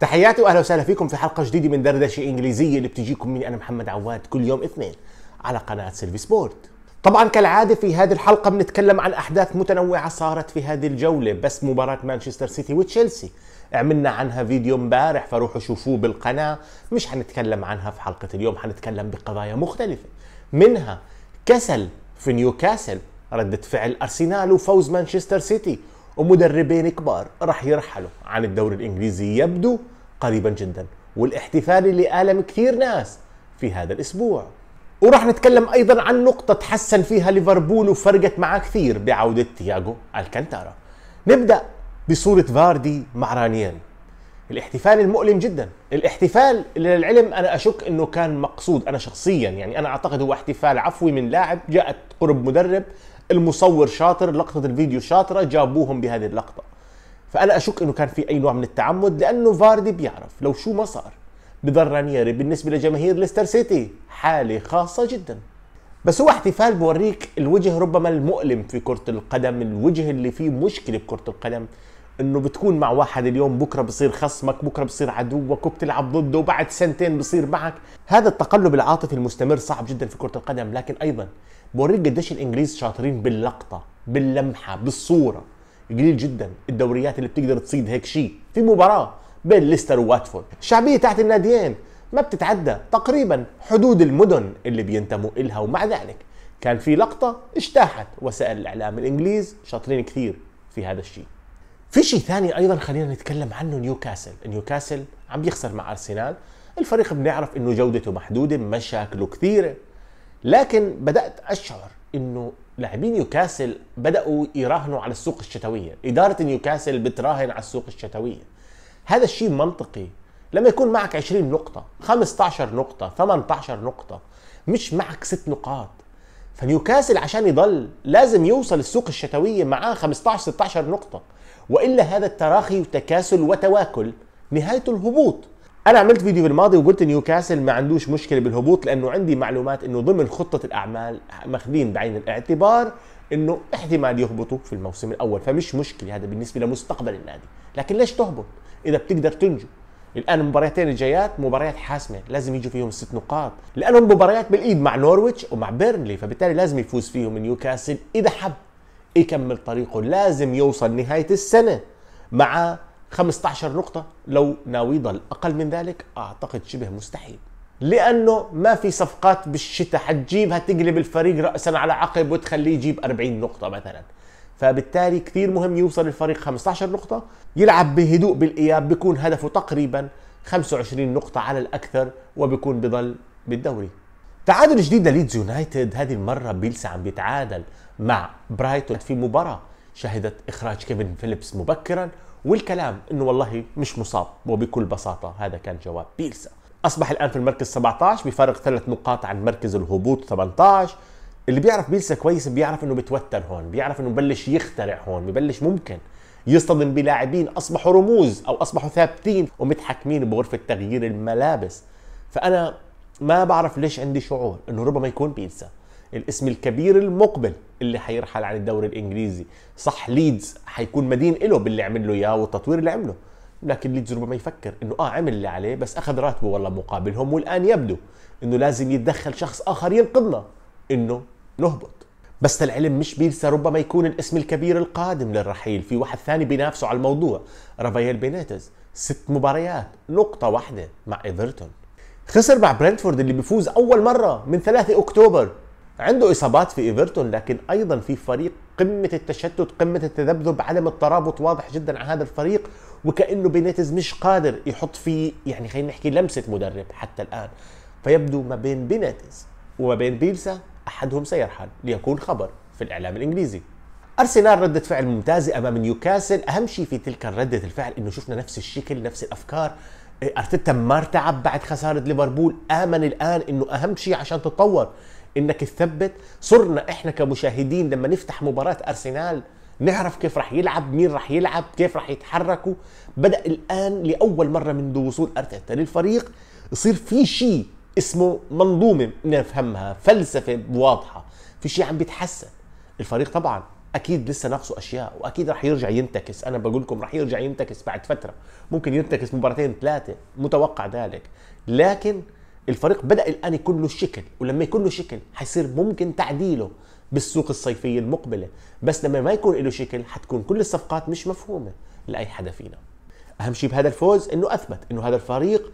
تحياتي وأهلا وسهلا فيكم في حلقة جديدة من دردشة إنجليزية اللي بتجيكم مني أنا محمد عواد كل يوم اثنين على قناة سيلفي سبورت. طبعا كالعادة في هذه الحلقة بنتكلم عن أحداث متنوعة صارت في هذه الجولة بس مباراة مانشستر سيتي وتشيلسي. عملنا عنها فيديو امبارح فروحوا شوفوه بالقناة. مش حنتكلم عنها في حلقة اليوم حنتكلم بقضايا مختلفة. منها كسل في نيوكاسل ردة فعل أرسنال وفوز مانشستر سيتي. ومدربين كبار راح يرحلوا عن الدوري الإنجليزي يبدو قريبا جدا. والاحتفال اللي آلم كثير ناس في هذا الأسبوع. وراح نتكلم أيضا عن نقطة تحسن فيها ليفربول وفرقت معاه كثير بعودة تياغو ألكانتارا. نبدأ بصورة فاردي مع رانييري الاحتفال المؤلم جدا. الاحتفال اللي للعلم أنا أشك إنه كان مقصود أنا شخصيا. يعني أنا أعتقد هو احتفال عفوي من لاعب جاءت قرب مدرب المصور شاطر لقطة الفيديو شاطرة جابوهم بهذه اللقطة. فأنا أشك إنه كان في أي نوع من التعمد لأنه فاردي بيعرف لو شو ما صار. بضل رانييري بالنسبة لجماهير ليستر سيتي حالة خاصة جدا. بس هو احتفال بوريك الوجه ربما المؤلم في كرة القدم الوجه اللي فيه مشكلة بكرة القدم. إنه بتكون مع واحد اليوم بكرة بصير خصمك بكرة بصير عدوك وبتلعب ضده وبعد سنتين بصير معك. هذا التقلب العاطفي المستمر صعب جدا في كرة القدم لكن أيضا بوريك قديش الإنجليز شاطرين باللقطة باللمحة بالصورة. قليل جدا الدوريات اللي بتقدر تصيد هيك شيء في مباراة بين ليستر وواتفورد. الشعبيه تاعت الناديين ما بتتعدى. تقريبا حدود المدن اللي بينتموا إلها. ومع ذلك كان في لقطة اجتاحت وسائل الإعلام الإنجليز. شاطرين كثير في هذا الشيء. في شيء ثاني أيضا خلينا نتكلم عنه نيوكاسل. نيوكاسل عم بيخسر مع أرسنال. الفريق بنعرف إنه جودته محدودة مشاكله كثيرة. لكن بدأت أشعر إنه لاعبين نيوكاسل بدأوا يراهنوا على السوق الشتوية. إدارة نيوكاسل بتراهن على السوق الشتوية. هذا الشيء منطقي. لما يكون معك 20 نقطة 15 نقطة 18 نقطة مش معك ست نقاط. فنيوكاسل عشان يضل لازم يوصل السوق الشتوية معاه 15 16 نقطة. وإلا هذا التراخي وتكاسل وتواكل. نهايته الهبوط. أنا عملت فيديو في الماضي وقلت نيوكاسل ما عندوش مشكلة بالهبوط لأنه عندي معلومات إنه ضمن خطة الأعمال ماخذين بعين الاعتبار إنه احتمال يهبطوا في الموسم الأول. فمش مشكلة هذا بالنسبة لمستقبل النادي. لكن ليش تهبط؟ إذا بتقدر تنجو. الآن المباريتين الجايات مباريات حاسمة لازم يجوا فيهم ست نقاط. لأنهم مباريات بالإيد مع نورويتش ومع بيرنلي فبالتالي لازم يفوز فيهم نيوكاسل إذا حب. يكمل طريقه. لازم يوصل نهاية السنة مع 15 نقطة. لو ناوي يضل أقل من ذلك أعتقد شبه مستحيل. لأنه ما في صفقات بالشتاء. حتجيبها تقلب الفريق رأسا على عقب وتخليه يجيب 40 نقطة مثلا. فبالتالي كثير مهم يوصل الفريق 15 نقطة. يلعب بهدوء بالإياب بيكون هدفه تقريبا 25 نقطة على الأكثر وبيكون بضل بالدوري. تعادل جديد لليدز يونايتد. هذه المرة بيلسا عم بيتعادل. مع برايتون في مباراة شهدت إخراج كيفن فيليبس مبكرا والكلام إنه والله مش مصاب وبكل بساطة هذا كان جواب بيلسا أصبح الآن في المركز 17 بفارق ثلاث نقاط عن مركز الهبوط 18 اللي بيعرف بيلسا كويس بيعرف إنه بتوتر هون بيعرف إنه ببلش يخترع هون ببلش ممكن يصطدم بلاعبين أصبحوا رموز أو أصبحوا ثابتين ومتحكمين بغرفة تغيير الملابس. فأنا ما بعرف ليش عندي شعور إنه ربما يكون بيلسا الاسم الكبير المقبل اللي حيرحل عن الدوري الإنجليزي. صح ليدز حيكون مدين له باللي عمل له إياه والتطوير اللي عمله. لكن ليدز ربما يفكر إنه آه عمل اللي عليه بس أخذ راتبه والله مقابلهم والآن يبدو إنه لازم يتدخل شخص آخر ينقذنا إنه نهبط. بس العلم مش بيلسا ربما يكون الاسم الكبير القادم للرحيل في واحد ثاني بينافسه على الموضوع. رافائيل بينيتز ست مباريات نقطة واحدة مع إيفرتون. خسر مع برنتفورد اللي بيفوز أول مرة من 3 أكتوبر. عنده إصابات في إيفرتون لكن أيضا في فريق قمة التشتت قمة التذبذب عدم الترابط واضح جدا على هذا الفريق وكأنه بينيتز مش قادر يحط فيه يعني خلينا نحكي لمسة مدرب حتى الآن. فيبدو ما بين بينيتز وما بين بيلسا أحدهم سيرحل ليكون خبر في الإعلام الإنجليزي. أرسنال ردة فعل ممتازة أمام نيوكاسل. أهم شيء في تلك ردة الفعل إنه شفنا نفس الشكل نفس الأفكار. أرتيتا ما ارتعب بعد خسارة ليفربول. آمن الآن إنه أهم شيء عشان تتطور. إنك تثبت. صرنا إحنا كمشاهدين لما نفتح مباراة أرسنال نعرف كيف راح يلعب مين راح يلعب كيف راح يتحركوا. بدأ الآن لأول مرة منذ وصول أرتيتا للفريق يصير في شيء اسمه منظومة نفهمها فلسفة واضحة. في شيء عم بيتحسن. الفريق طبعا أكيد لسه ناقصه أشياء وأكيد راح يرجع ينتكس. أنا بقول لكم راح يرجع ينتكس بعد فترة. ممكن ينتكس مباراتين ثلاثة متوقع ذلك. لكن الفريق بدأ الآن يكون له شكل ولما يكون له شكل حيصير ممكن تعديله بالسوق الصيفية المقبلة. بس لما ما يكون له شكل حتكون كل الصفقات مش مفهومة لأي حدا فينا. أهم شيء بهذا الفوز إنه أثبت إنه هذا الفريق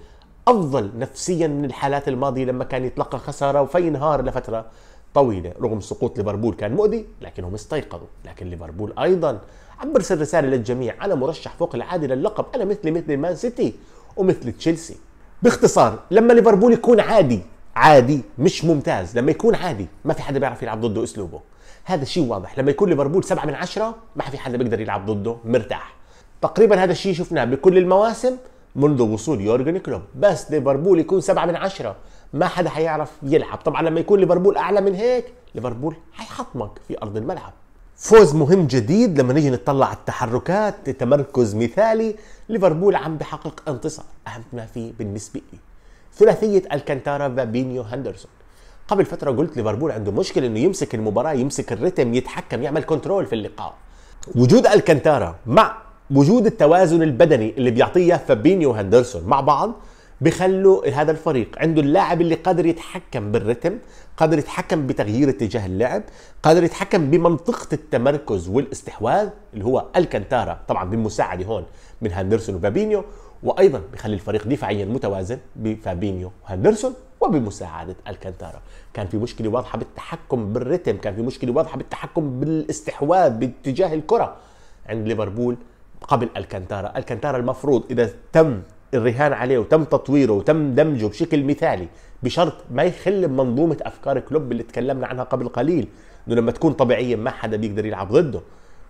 أفضل نفسيا من الحالات الماضية لما كان يتلقى خسارة وفينهار لفترة طويلة. رغم سقوط ليفربول كان مؤذي لكنهم استيقظوا. لكن ليفربول أيضا عم برسل رسالة للجميع أنا مرشح فوق العادة للقب. أنا مثلي مثل مان سيتي ومثل تشيلسي. باختصار لما ليفربول يكون عادي عادي مش ممتاز لما يكون عادي ما في حدا بيعرف يلعب ضده أسلوبه. هذا شيء واضح. لما يكون ليفربول سبعة من عشرة ما في حدا بيقدر يلعب ضده مرتاح. تقريبا هذا الشيء شفناه بكل المواسم منذ وصول يورجن كلوب. بس ليفربول يكون سبعة من عشرة ما حدا حيعرف يلعب. طبعا لما يكون ليفربول أعلى من هيك ليفربول حيحطمك في أرض الملعب. فوز مهم جديد لما نيجي نطلع على التحركات تمركز مثالي. ليفربول عم بحقق انتصار أهم ما فيه بالنسبة لي. ثلاثية الكانتارا فابينيو هندرسون قبل فترة قلت ليفربول عنده مشكلة إنه يمسك المباراة يمسك الريتم يتحكم يعمل control في اللقاء. وجود الكانتارا مع وجود التوازن البدني اللي بيعطيه فابينيو وهندرسون مع بعض بخلوا هذا الفريق. عنده اللاعب اللي قادر يتحكم بالرتم قادر يتحكم بتغيير اتجاه اللعب قادر يتحكم بمنطقة التمركز والاستحواذ اللي هو الكانتارا طبعا بالمساعدة هون من هاندرسون وفابينيو وأيضا بخلي الفريق دفاعيا متوازن بفابينيو وهاندرسون وبمساعدة الكانتارا كان في مشكلة واضحة بالتحكم بالرتم كان في مشكلة واضحة بالتحكم بالاستحواذ باتجاه الكرة عند ليفربول قبل الكانتارا الكانتارا المفروض إذا تم الرهان عليه وتم تطويره وتم دمجه بشكل مثالي بشرط ما يخل بمنظومة أفكار كلوب اللي تكلمنا عنها قبل قليل إنه لما تكون طبيعية ما حدا بيقدر يلعب ضده.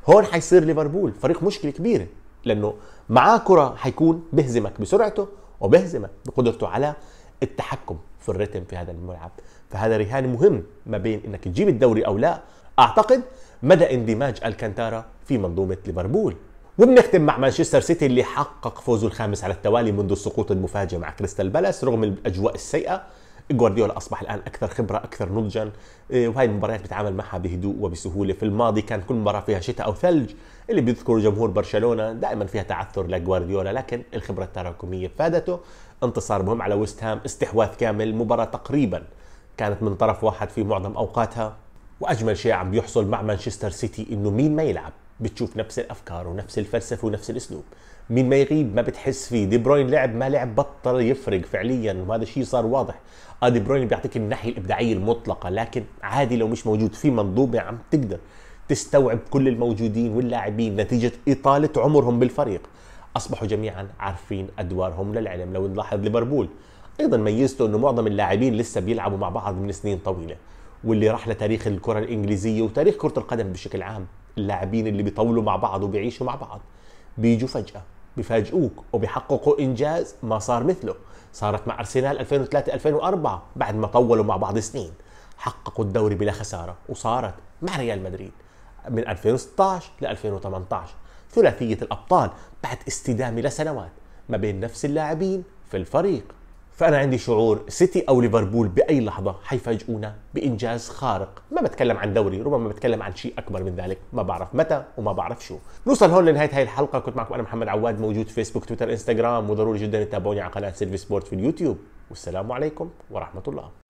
هون حيصير ليفربول فريق مشكلة كبيرة لأنه معاه كرة حيكون بهزمك بسرعته وبهزمك بقدرته على التحكم في الريتم في هذا الملعب. فهذا رهان مهم ما بين إنك تجيب الدوري أو لا. أعتقد مدى اندماج ألكانتارا في منظومة ليفربول. وبنختم مع مانشستر سيتي اللي حقق فوزه الخامس على التوالي منذ السقوط المفاجئ مع كريستال بالاس رغم الأجواء السيئة. جوارديولا أصبح الآن أكثر خبرة أكثر نضجا. إيه، وهي المباريات بيتعامل معها بهدوء وبسهولة. في الماضي كان كل مباراة فيها شتاء أو ثلج اللي بيذكروا جمهور برشلونة دائما فيها تعثر لجوارديولا لكن الخبرة التراكمية فادته. انتصار مهم على ويست هام استحواذ كامل مباراة تقريبا كانت من طرف واحد في معظم أوقاتها. وأجمل شيء عم بيحصل مع مانشستر سيتي إنه مين ما يلعب. بتشوف نفس الأفكار ونفس الفلسفة ونفس الأسلوب. مين ما يغيب ما بتحس فيه. دي بروين لعب ما لعب بطل يفرق فعليا وهذا الشيء صار واضح. آه دي بروين بيعطيك الناحيه الابداعيه المطلقة لكن عادي لو مش موجود. في منظومة عم تقدر تستوعب كل الموجودين واللاعبين نتيجة إطالة عمرهم بالفريق. أصبحوا جميعا عارفين أدوارهم للعلم. لو نلاحظ ليفربول أيضا ميزته إنه معظم اللاعبين لسه بيلعبوا مع بعض من سنين طويلة واللي راح لتاريخ الكرة الإنجليزية وتاريخ كرة القدم بشكل عام اللاعبين اللي بيطولوا مع بعض وبيعيشوا مع بعض بيجوا فجأة بيفاجئوك وبيحققوا إنجاز ما صار مثله. صارت مع أرسنال 2003 2004 بعد ما طولوا مع بعض سنين. حققوا الدوري بلا خسارة وصارت مع ريال مدريد من 2016 ل 2018 ثلاثية الأبطال بعد استدامة لسنوات ما بين نفس اللاعبين في الفريق. فأنا عندي شعور سيتي أو ليفربول بأي لحظة حيفاجئونا بإنجاز خارق. ما بتكلم عن دوري ربما بتكلم عن شيء أكبر من ذلك. ما بعرف متى وما بعرف شو. نوصل هون لنهاية هاي الحلقة. كنت معكم أنا محمد عواد موجود فيسبوك تويتر انستغرام وضروري جدا تتابعوني على قناة سيلفي سبورت في اليوتيوب. والسلام عليكم ورحمة الله.